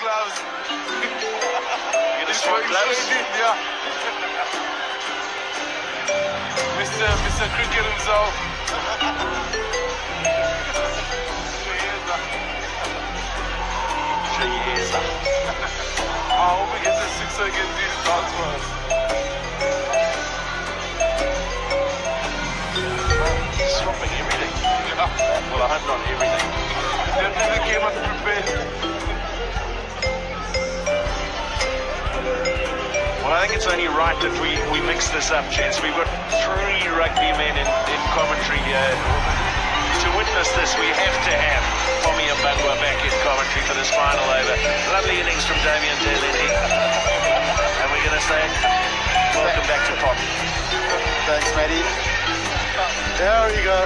gloves. You gonna swap He gloves? did, yeah. Mr. Mr. Cricket himself. I hope he gets a sixer against these dogs for us. Swapping everything. Yeah. Well, I hope not everything. Definitely came think it's only right that we, we mix this up, gents. We've got three rugby men in, in commentary here. To witness this, we have to have Pommie Mbangwa back in commentary for this final over. Lovely innings from Damien Delini. And we're going to say, welcome back to Pop. Thanks, Matty. There you go.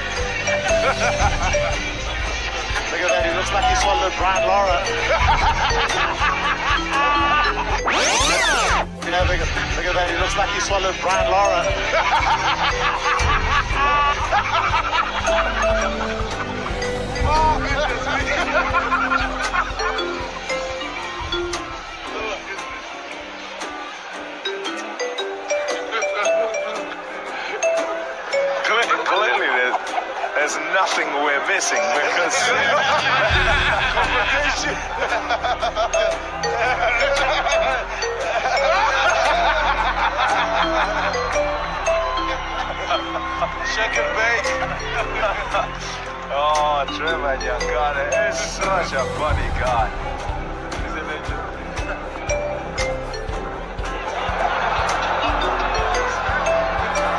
Look at that, he looks like he swallowed Brian Lara. yeah, look at, look at that, he looks like he swallowed Brian Lara. Clearly, there's, there's nothing we're missing because Check and bake. oh, Trevor Nyakane is such a funny guy. A legend.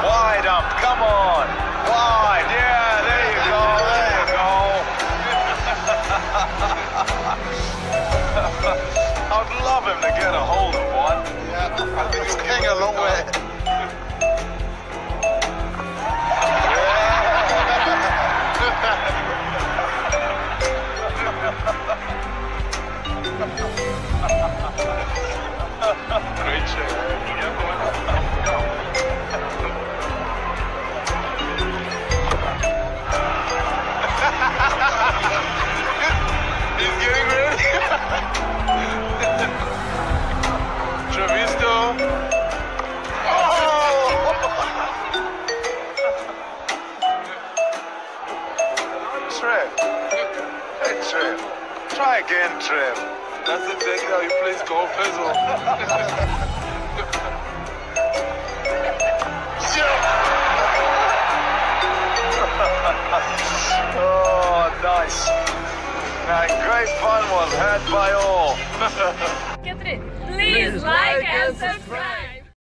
Wide up, come on, wide, yeah, there you go, there you go. I'd love him to get a hold of one. Yeah, I think he's going a long way. Hey Trev, try again, Trev. That's exactly how he plays golf as well. Oh, nice. Now, great fun was had by all. Please like and subscribe.